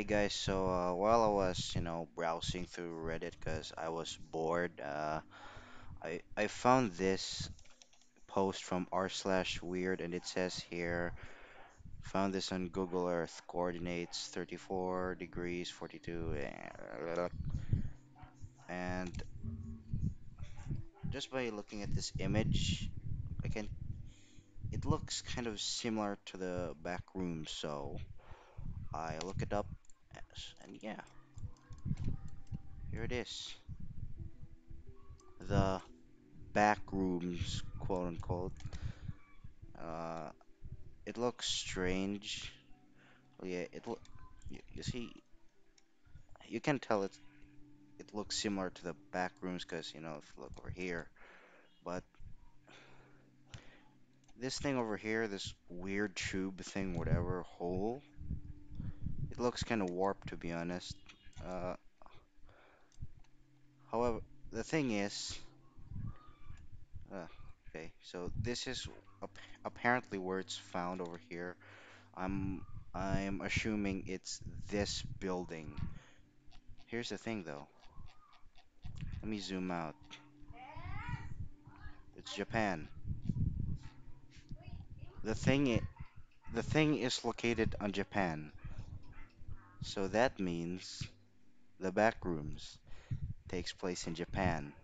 Hey guys, so uh, while I was, you know, browsing through Reddit because I was bored, uh, I I found this post from r slash weird, and it says here, found this on Google Earth, coordinates 34 degrees 42, eh, and just by looking at this image, I can it looks kind of similar to the back room, so I look it up, as- and yeah, here it is, the back rooms, quote unquote. Uh, it looks strange. Oh, yeah, it look. You, you see, you can tell it. It looks similar to the back rooms because you know if you look over here. But this thing over here, this weird tube thing, whatever hole, looks kind of warped to be honest. Uh, however, the thing is, uh, okay, so this is ap apparently where it's found over here. I'm I'm assuming it's this building. Here's the thing though. Let me zoom out. It's Japan. The thing i- the thing is located on Japan. So that means the back rooms takes place in Japan.